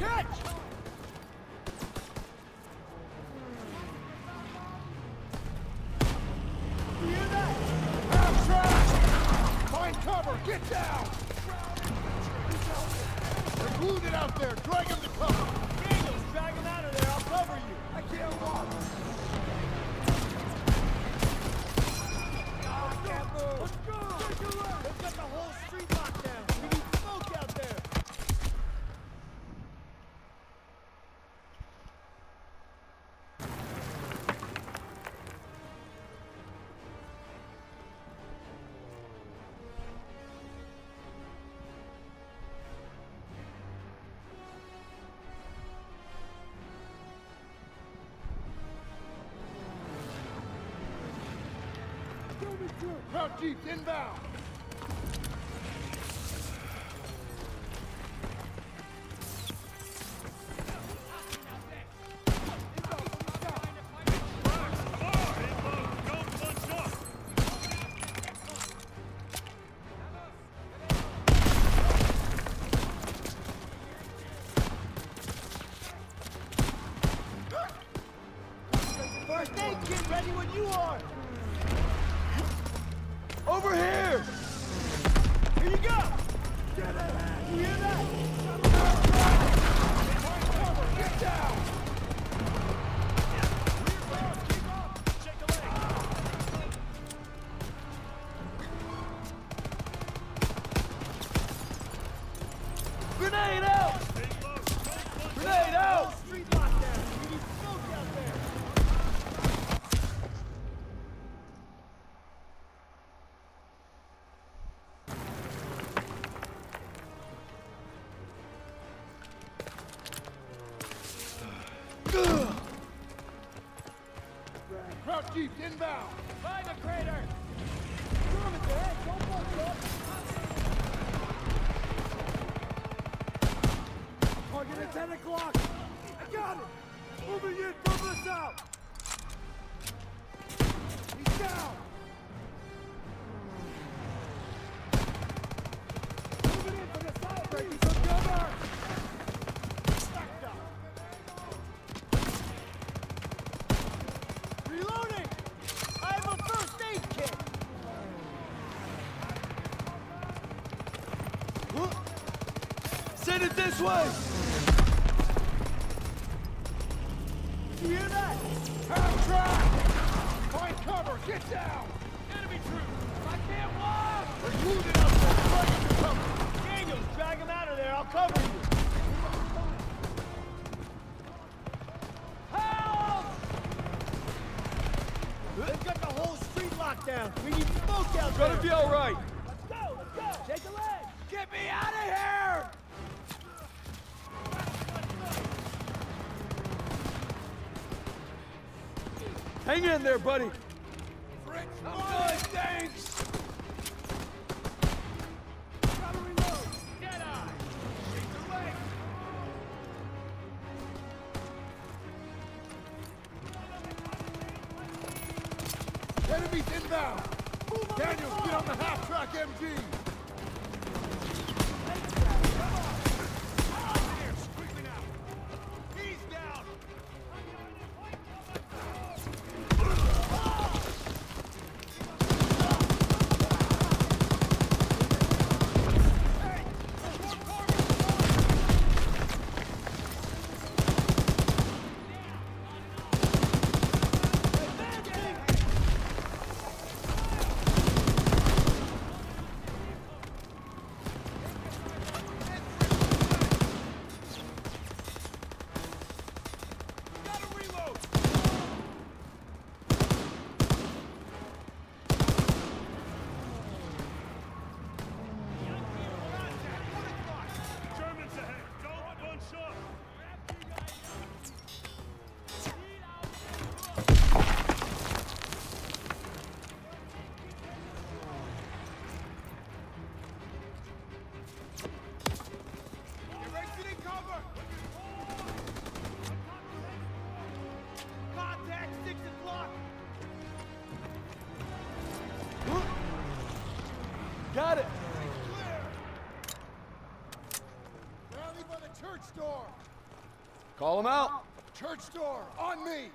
Catch! Jeeps inbound! Jeep inbound. By the crater. Germans ahead. Don't fuck up. Target at 10 o'clock. I got it. Moving in from the south. He's down. way! Hang in there, buddy. Call him out. Church door, on me!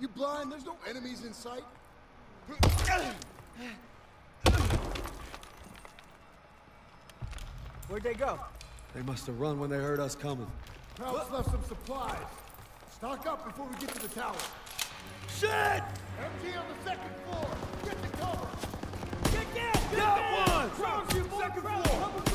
You blind? There's no enemies in sight. Where'd they go? They must have run when they heard us coming. Krauts left some supplies. Stock up before we get to the tower. Shit! MG on the second floor! Get the cover! Get down! Get Got down! one! Crouch, you second floor.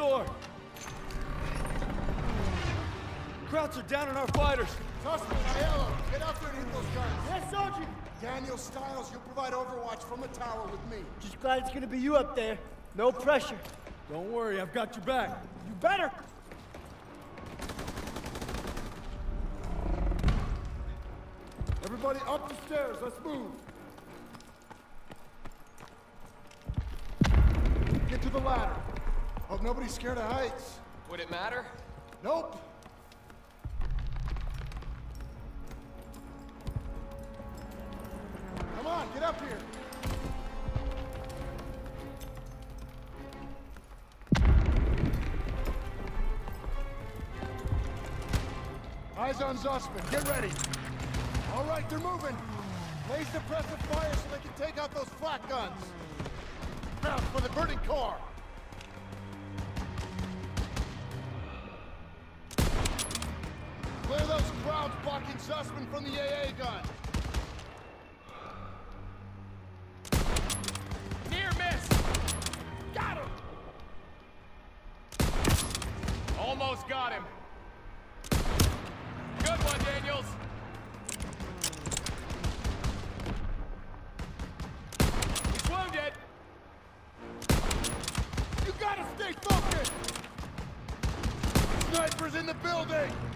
Door. Krauts are down on our fighters. Zussman, Aiello, get out there and hit those guns. Yes, Sergeant! Daniel Stiles, you'll provide overwatch from the tower with me. Just glad it's gonna be you up there. No pressure. Don't worry, I've got your back. You better! Everybody up the stairs, let's move. Get to the ladder. Hope nobody's scared of heights. Would it matter? Nope. Come on, get up here. Eyes on Zussman, get ready. All right, they're moving. Lay suppressive fire so they can take out those flak guns. Now for the burning car. Blocking from the AA gun. Near miss! Got him! Almost got him. Good one, Daniels. He's wounded. You gotta stay focused! Snipers in the building!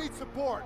need support.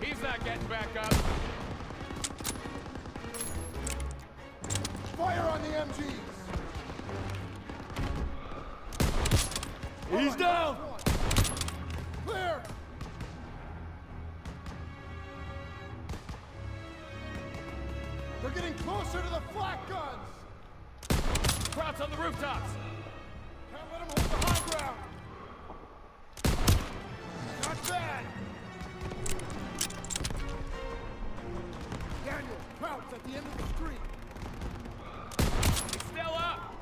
He's not getting back up. Fire on the MGs. He's down. Clear. They're getting closer to the flak guns. Krauts on the rooftops. pouts at the end of the street. It's still up.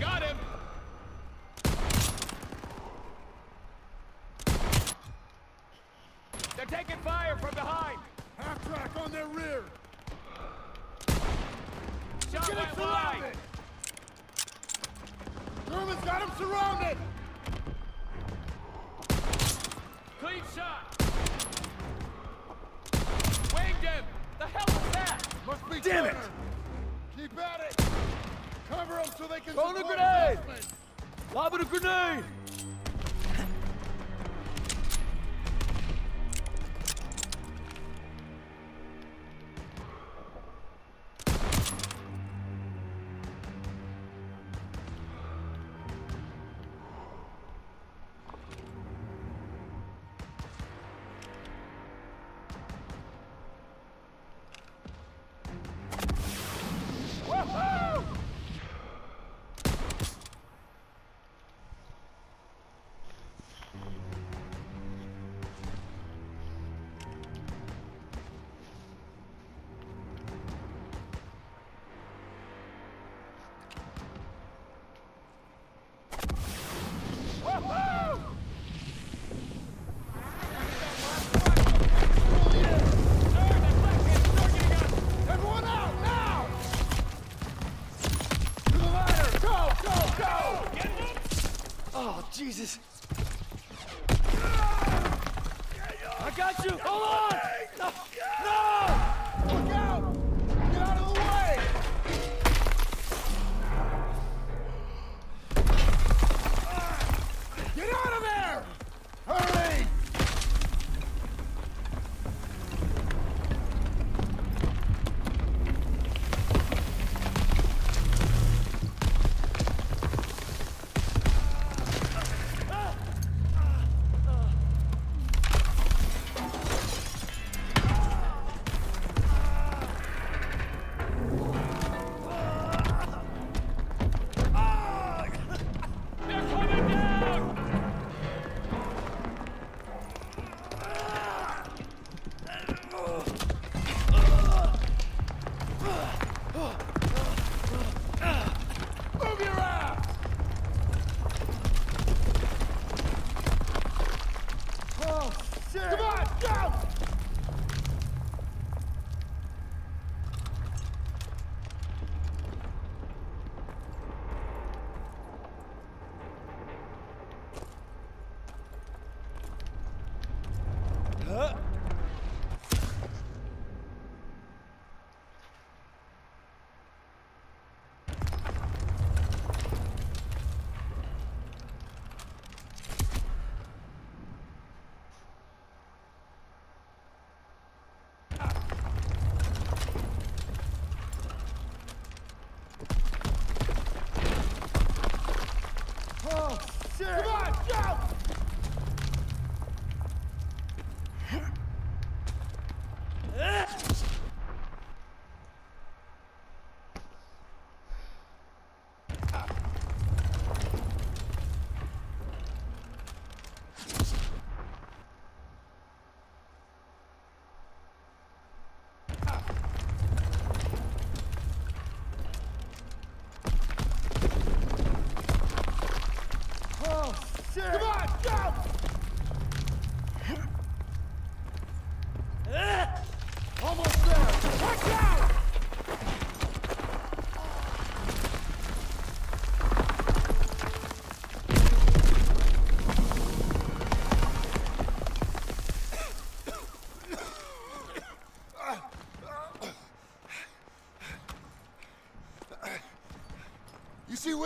Got him. They're taking fire from behind. Half track on their rear. Shot went surrounded. German's got him surrounded. so they can Throwing a grenade! Lava the grenade!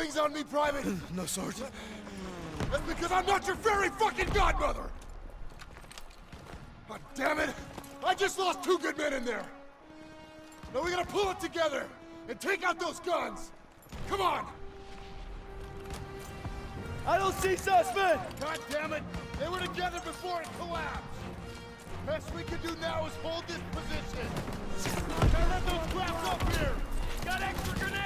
Wings on me, Private? No, Sergeant. That's because I'm not your fairy fucking godmother! God damn it! I just lost two good men in there! Now we gotta pull it together and take out those guns! Come on! I don't see Zussman! God damn it! They were together before it collapsed! Best we can do now is hold this position! Gotta let those crafts up here! Got extra grenades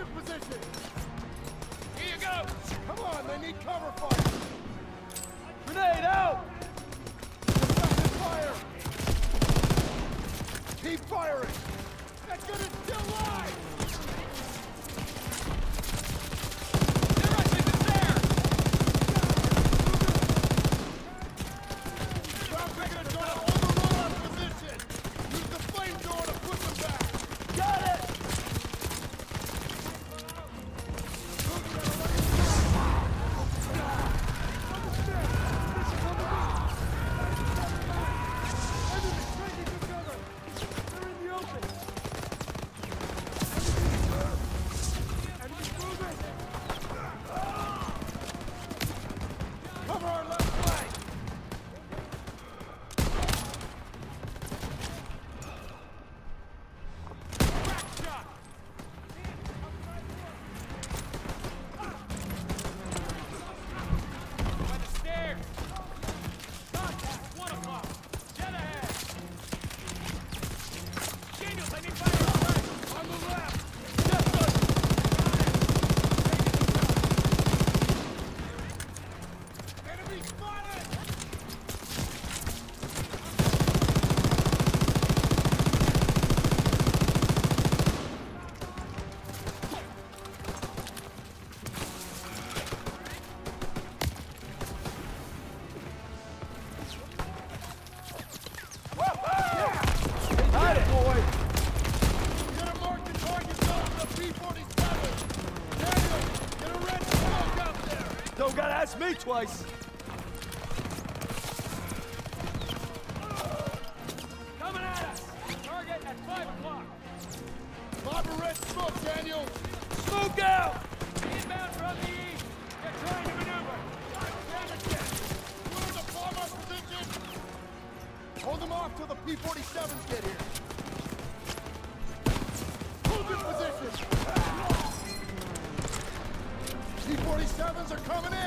Your position! Here you go. Come on, they need cover fire! Grenade out! Effective fire! Keep firing! Twice. Coming at us. Target at five o'clock. Lob red smoke, Daniel! Smoke out! Inbound from the east. They're trying to maneuver. God damn it, Ken! We're in the bomb position! Hold them off till the P-47s get here! Hold your position! P-47s are coming in!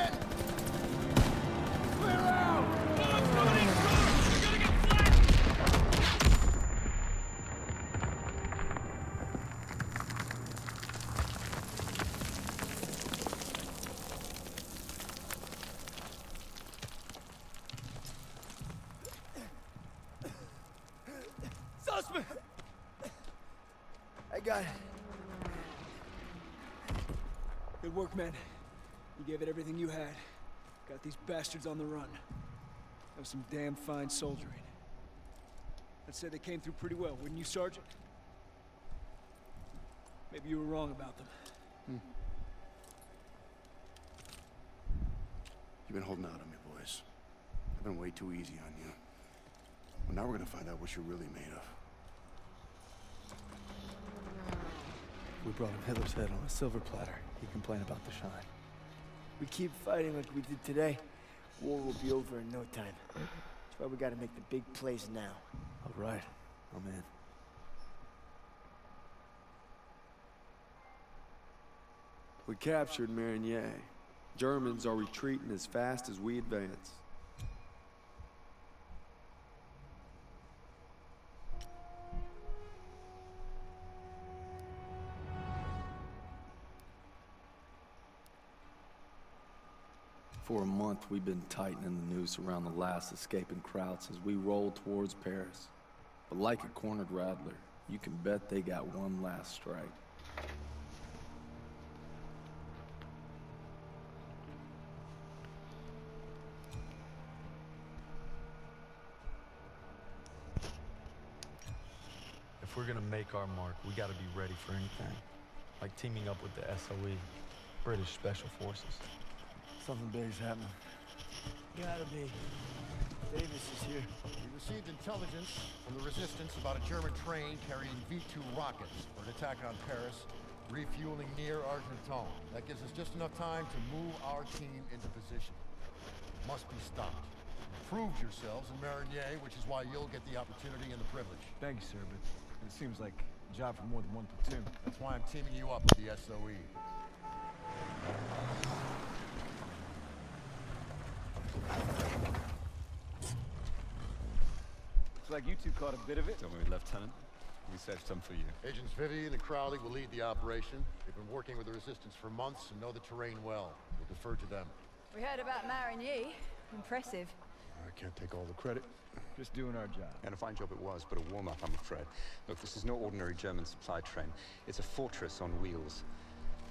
Work, man. You gave it everything you had. Got these bastards on the run. That was some damn fine soldiering. I'd say they came through pretty well, wouldn't you, Sergeant? Maybe you were wrong about them. Hmm. You've been holding out on me, boys. I've been way too easy on you. Well, now we're gonna find out what you're really made of. We brought him Hitler's head on a silver platter. He complained about the shine. We keep fighting like we did today, war will be over in no time. That's why we gotta make the big plays now. All right. I'm in. We captured Marigny. Germans are retreating as fast as we advance. For a month, we've been tightening the noose around the last escaping Krauts as we roll towards Paris. But like a cornered rattler, you can bet they got one last strike. If we're gonna make our mark, we gotta be ready for anything. Like teaming up with the SOE, British Special Forces. Something big's happening. Gotta be. Davis is here. You're received intelligence from the Resistance about a German train carrying V-2 rockets for an attack on Paris, refueling near Argenton. That gives us just enough time to move our team into position. Must be stopped. Proved yourselves in Marigny, which is why you'll get the opportunity and the privilege. Thank you, sir, but it seems like a job for more than one platoon. That's why I'm teaming you up with the. SOE. Looks like you two caught a bit of it. Don't worry, Lieutenant. We saved some for you. Agents Vivian and Crowley will lead the operation. They've been working with the Resistance for months and know the terrain well. We'll defer to them. We heard about Marigny. Impressive. I can't take all the credit. Just doing our job. And a fine job it was, but a warm-up, I'm afraid. Look, this is no ordinary German supply train. It's a fortress on wheels.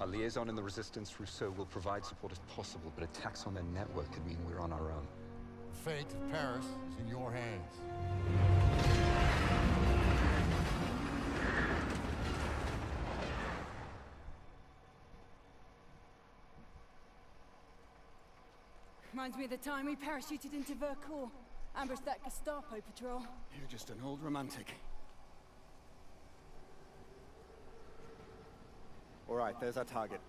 Our liaison in the Resistance, Rousseau, will provide support if possible, but attacks on their network could mean we're on our own. The fate of Paris is in your hands. Reminds me of the time we parachuted into Vercors. Ambushed that Gestapo patrol. You're just an old romantic. All right, there's our target.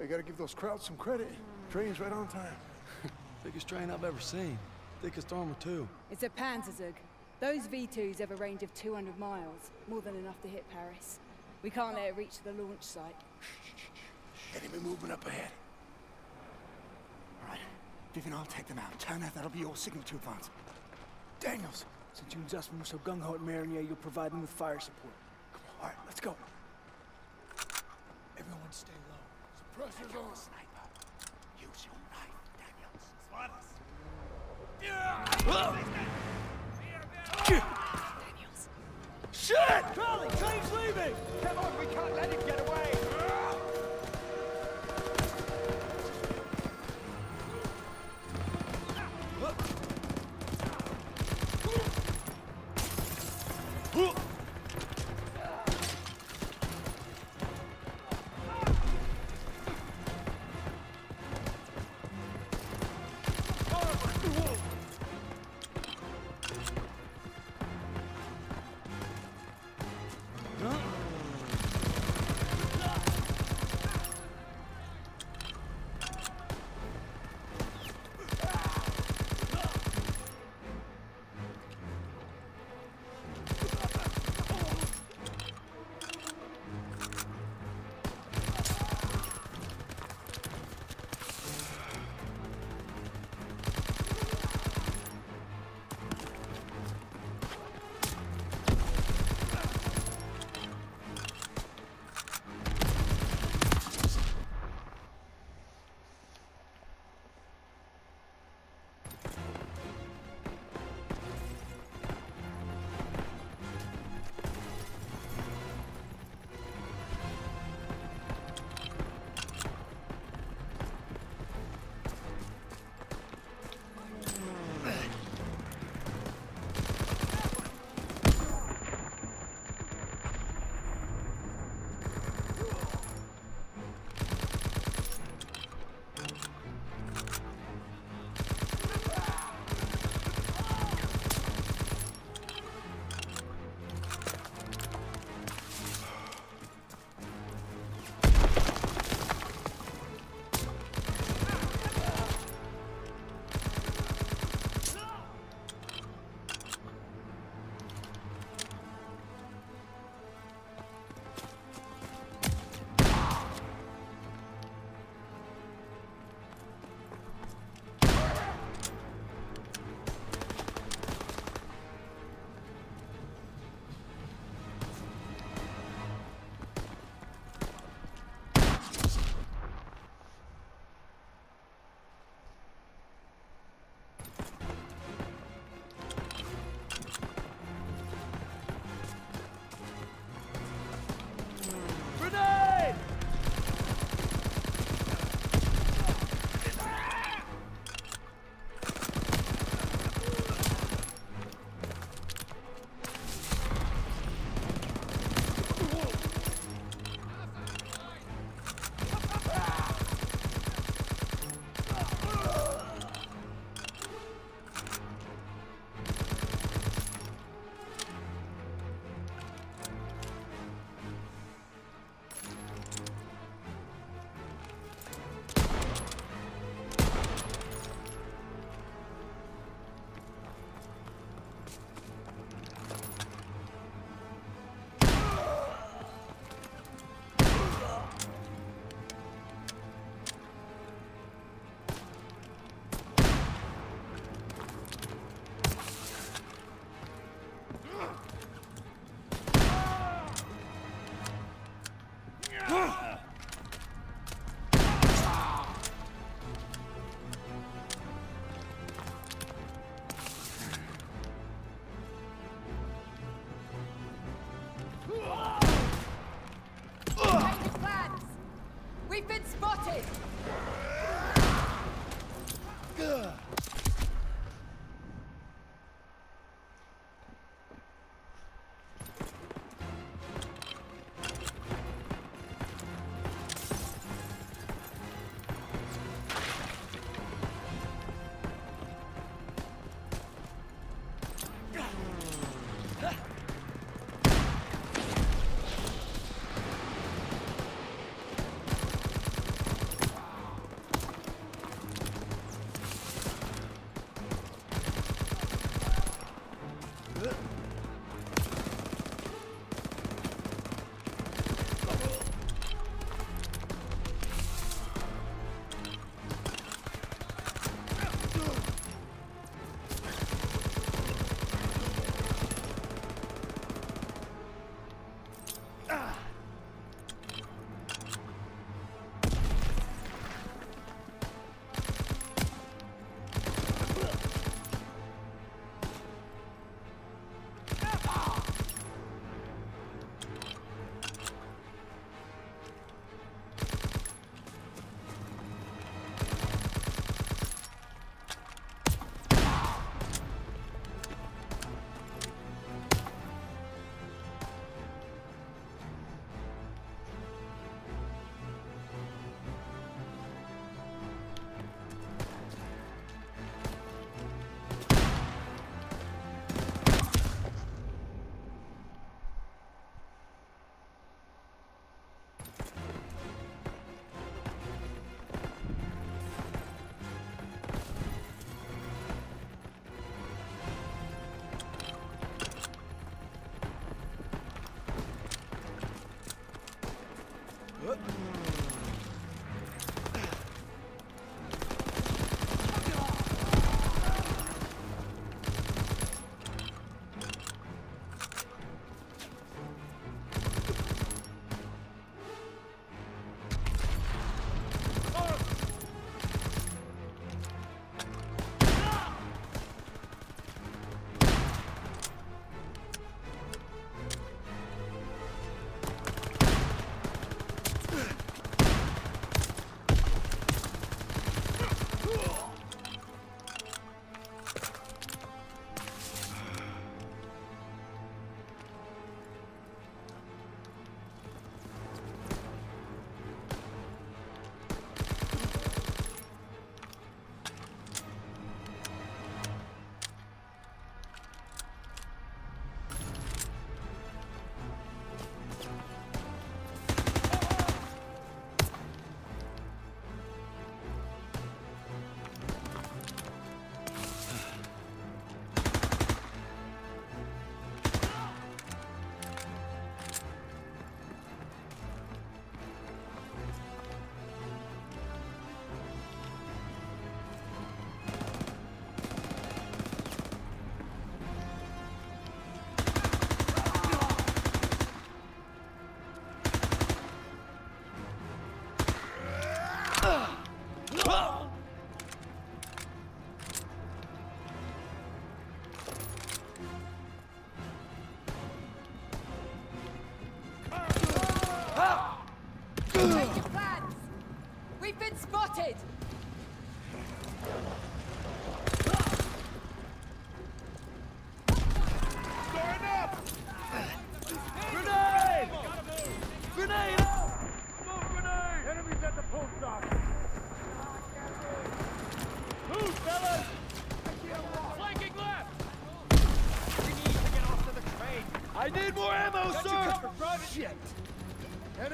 You gotta give those Krauts some credit. Train's right on time. Biggest train I've ever seen. Thickest armor, too. It's a Panzerzug. Those V2s have a range of 200 miles. More than enough to hit Paris. We can't let it reach the launch site. Enemy movement up ahead. All right, Vivian, I'll take them out. Turner, that'll be your signal to advance. Daniels! Since you and Zussman were so gung-ho at Marigny, you'll provide them with fire support. All right, let's go. Everyone stay low. Pressure's on. Sniper, use your knife, Daniels. Shit! Charlie, train's leaving! Come on, we can't let him get away!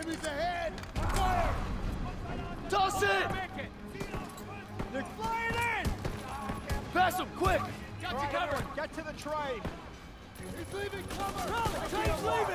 Enemies ahead! Fire! Toss it! They're flying in! Pass him, quick! Got you covered. Get to the train! He's leaving cover! The train's leaving!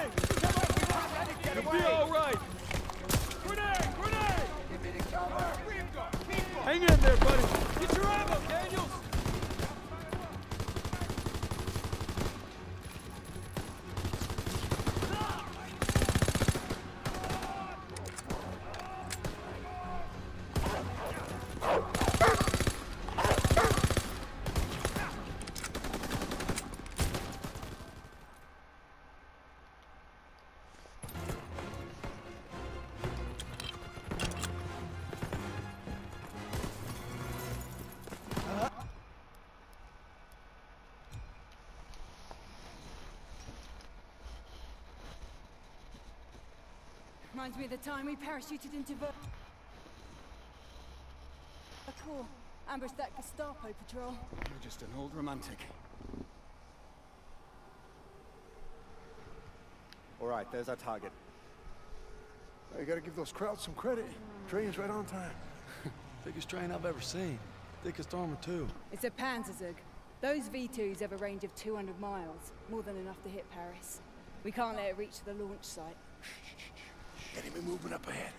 reminds me of the time we parachuted into Ver... A call. Ambushed that Gestapo patrol. You're just an old romantic. Alright, there's our target. Now you gotta give those Krauts some credit. Train's right on time. Thickest train I've ever seen. Thickest armor, too. It's a Panzerzug. Those V2s have a range of 200 miles. More than enough to hit Paris. We can't let it reach the launch site. Enemy movement up ahead.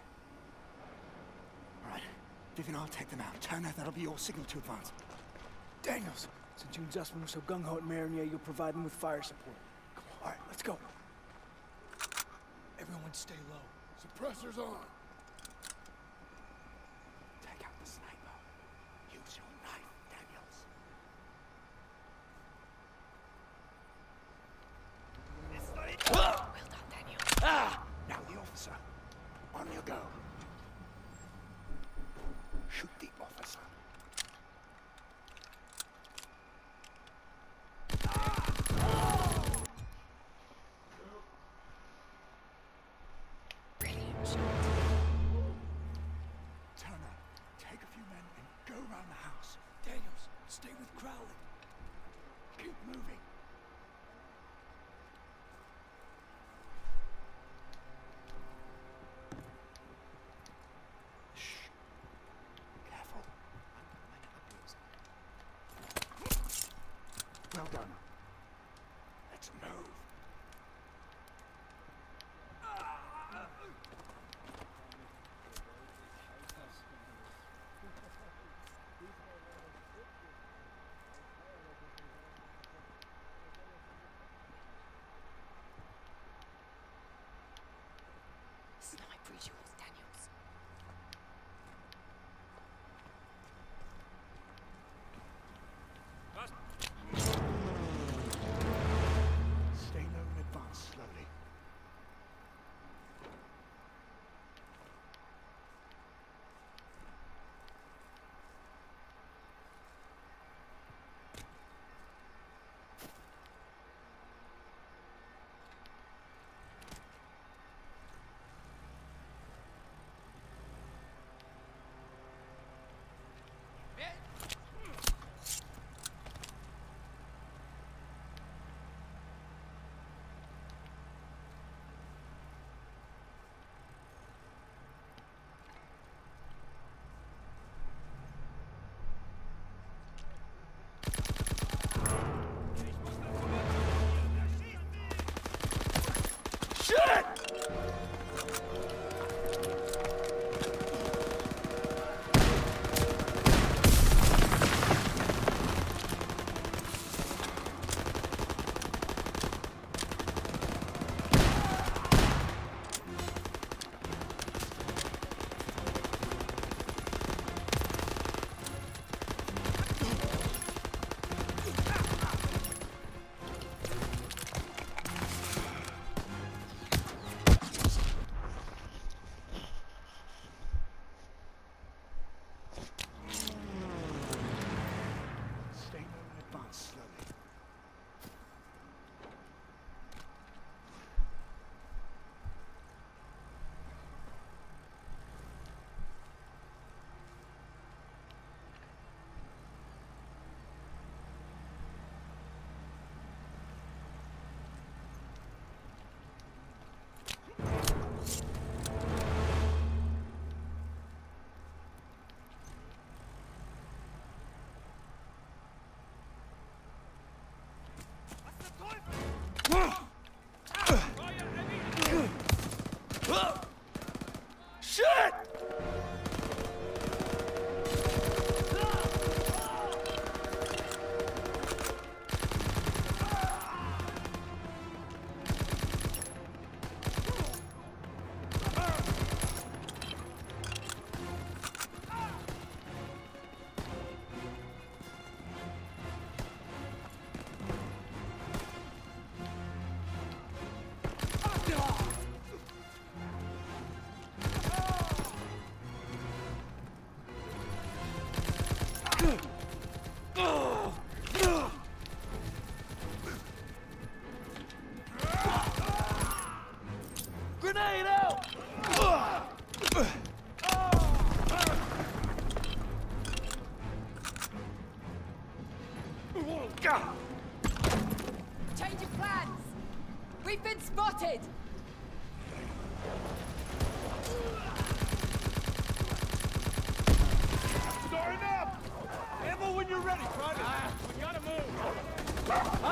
All right. Vivian, I'll take them out. Turner, that'll be your signal to advance. Daniels! Since you and Zussman were so gung-ho at Marigny, you'll provide them with fire support. Come on. All right, let's go. Everyone stay low. Suppressor's on.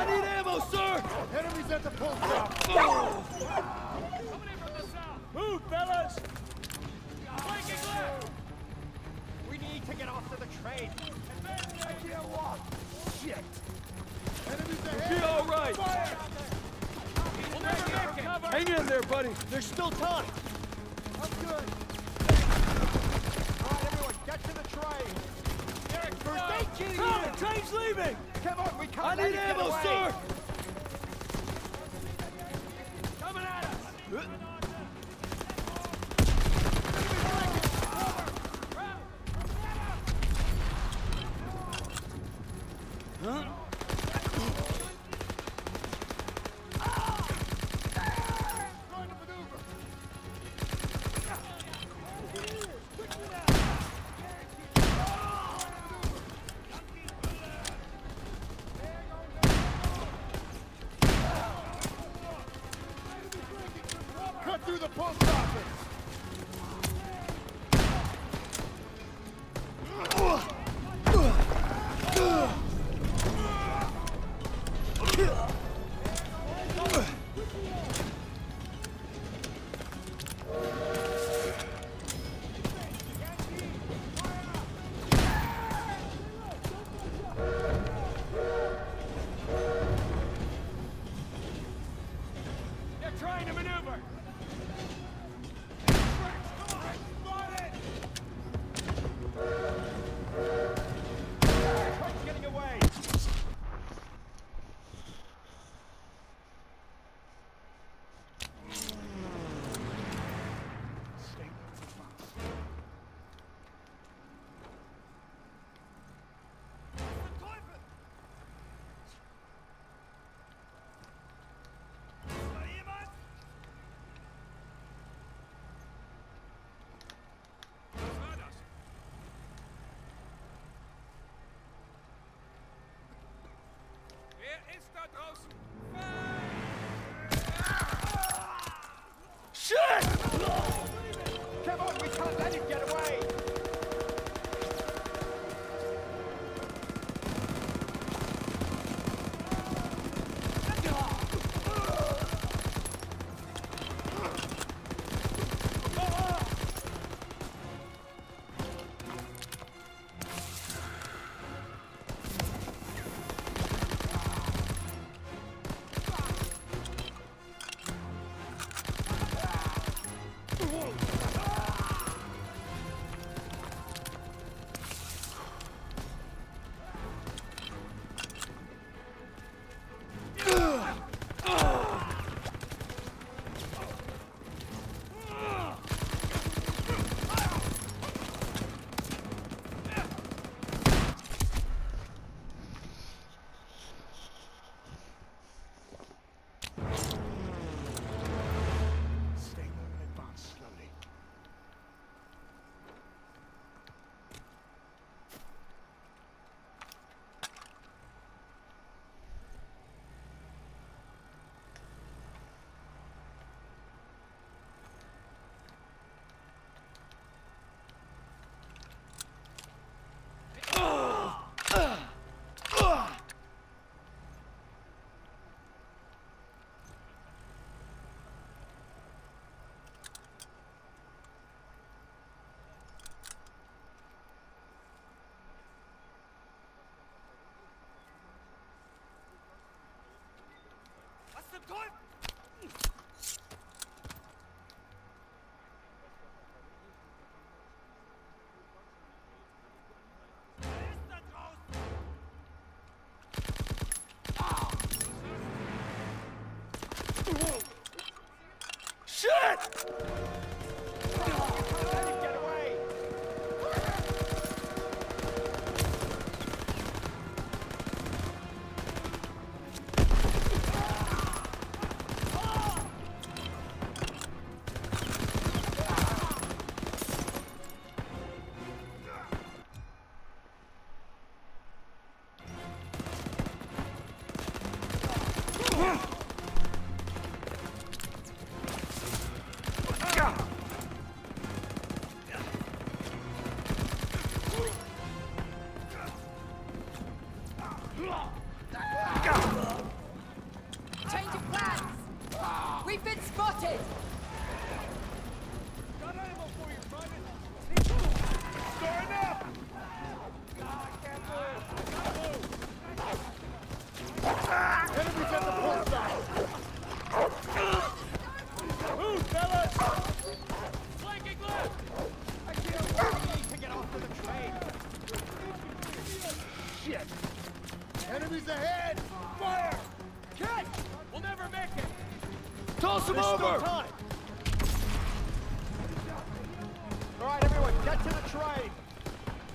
I need ammo, sir! Enemies at the post stop. Coming in from the south. Move, fellas! Flanking left. We need to get off to the train. I can't walk. Shit. Enemies ahead. Be all right. We'll never make it. Cover. Hang in there, buddy. There's still time. I'm good. All right, everyone, get to the train. Eric, First go. aid kit Come, here. the train's leaving! Come on, we can't I need ammo, sir! Was ahead! Fire! Catch! We'll never make it! Toss him over! All right, everyone, get to the train!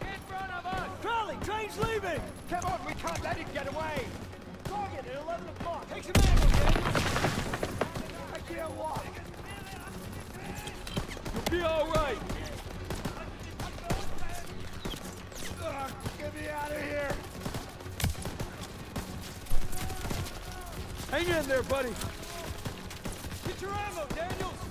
In front of us! Crowley, train's leaving! Come on, we can't let him get away! Target at 11 o'clock! Take some ammo, I can't walk! You'll be all right! Ah, get me out of here! Hang in there, buddy. Get your ammo, Daniels.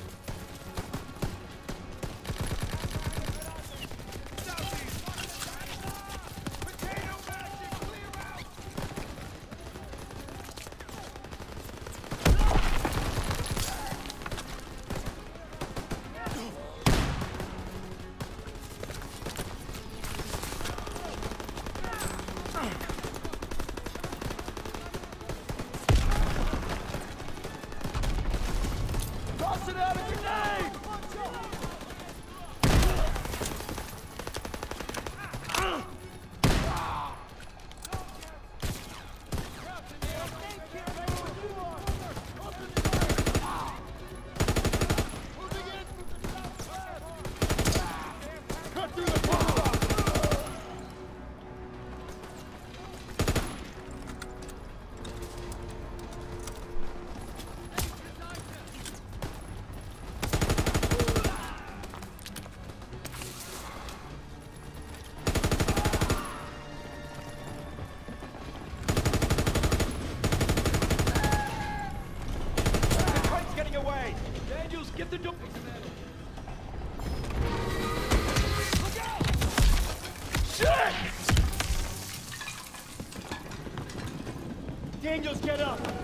Angels, get up!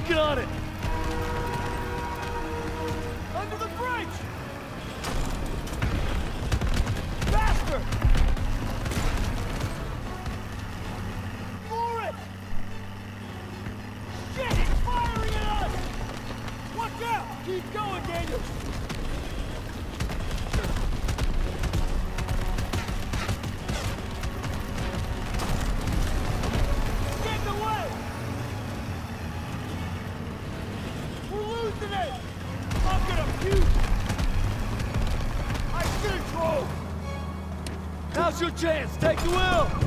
Working on it. your chance. Take the wheel.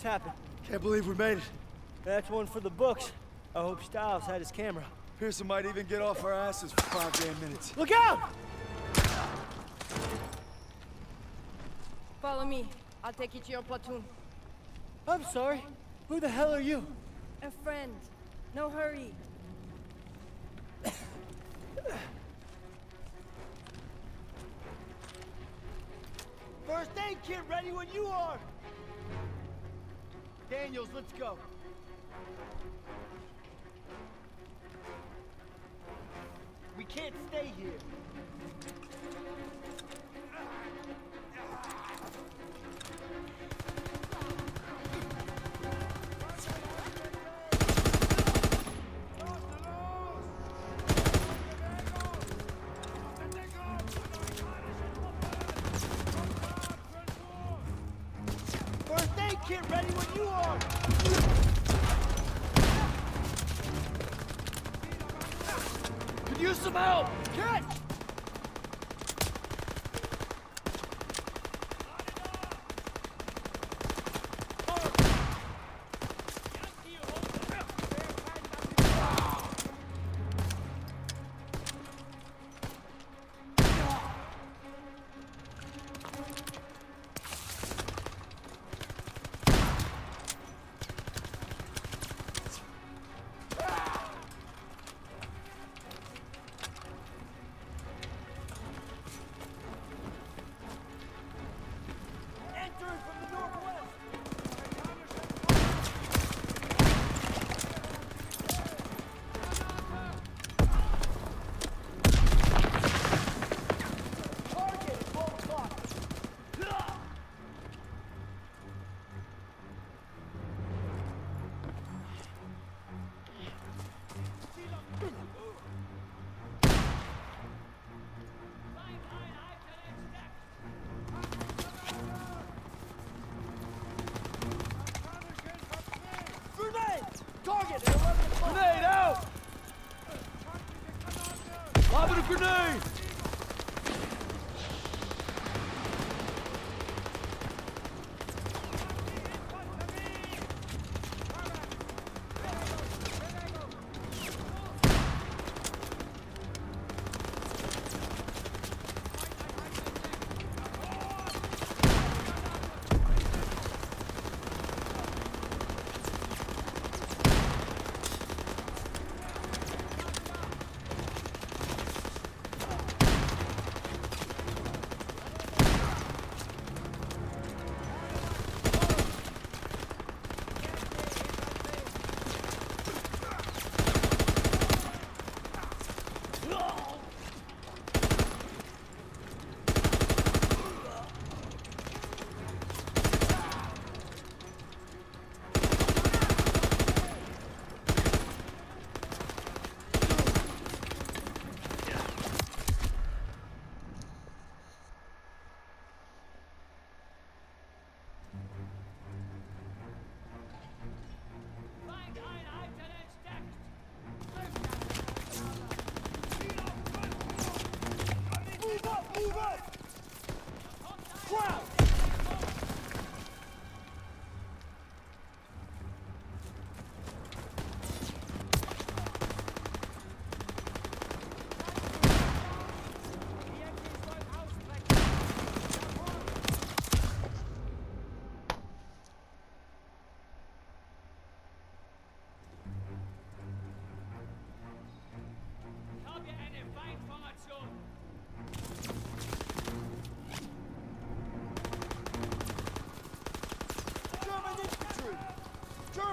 Just happen? Can't believe we made it. That's one for the books. I hope Stiles had his camera. Pierson might even get off our asses for five damn minutes. Look out! Follow me. I'll take you to your platoon. I'm sorry. Who the hell are you? A friend. No hurry. First aid kit ready when you are! Daniels, let's go. We can't stay here.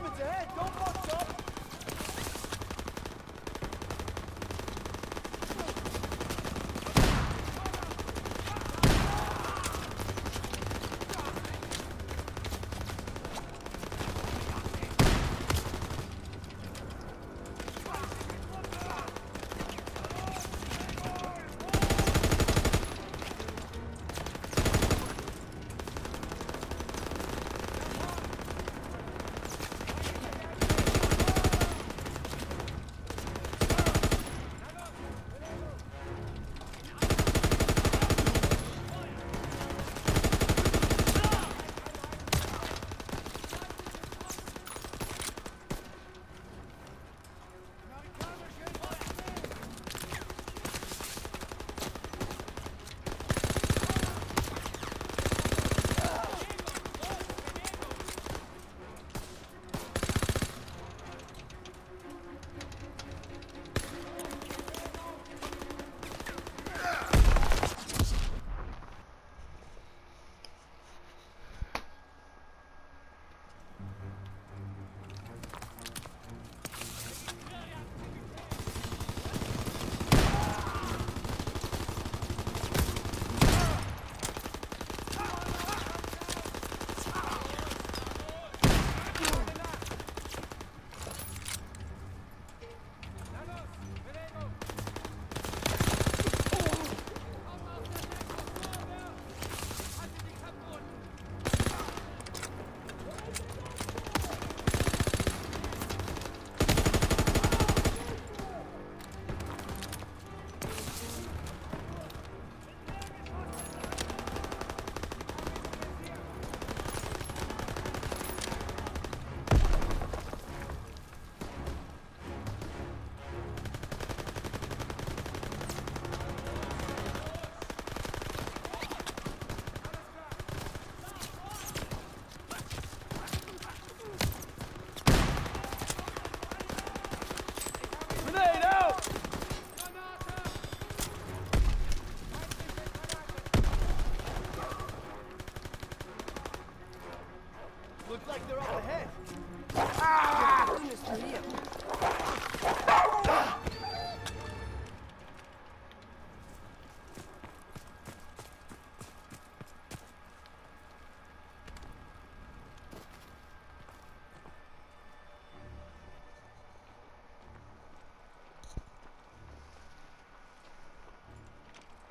Germans ahead! Don't fuck up!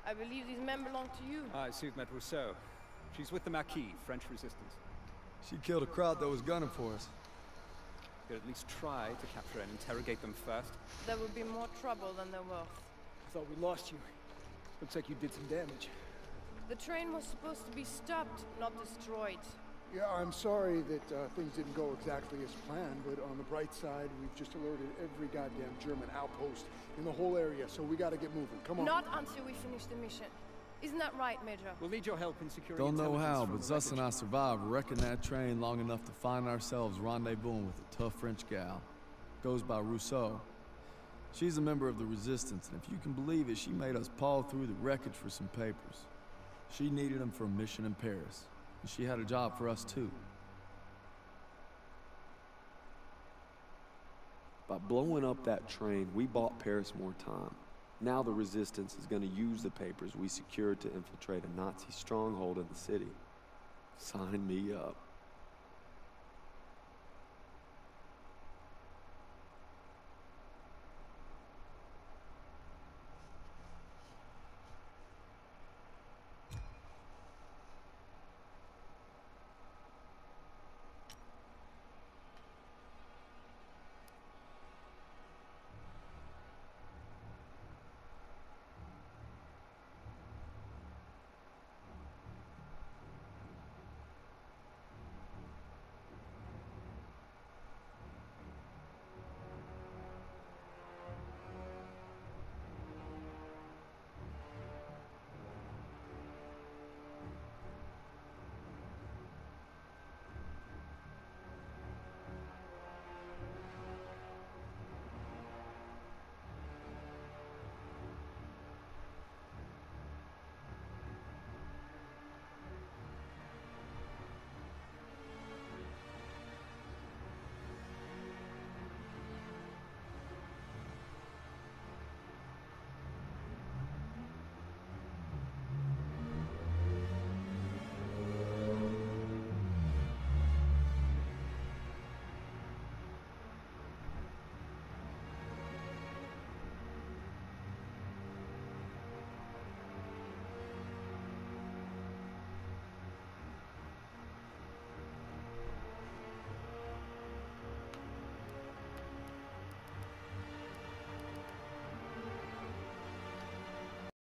I believe these men belong to you. I Sue met Rousseau. She's with the Maquis, French resistance. She killed a Kraut that was gunning for us. Could at least try to capture and interrogate them first. There would be more trouble than they're worth. I thought we lost you. Looks like you did some damage. The train was supposed to be stopped, not destroyed. Yeah, I'm sorry that uh, things didn't go exactly as planned, but on the bright side, we've just alerted every goddamn German outpost in the whole area, so we gotta get moving. Come on. Not until we finish the mission. Isn't that right, Major? We'll need your help in securing Don't know how, but the Zus and I survived wrecking that train long enough to find ourselves rendezvousing with a tough French gal. Goes by Rousseau. She's a member of the Resistance, and if you can believe it, she made us paw through the wreckage for some papers. She needed them for a mission in Paris, and she had a job for us too. By blowing up that train, we bought Paris more time. Now the resistance is going to use the papers we secured to infiltrate a Nazi stronghold in the city. Sign me up.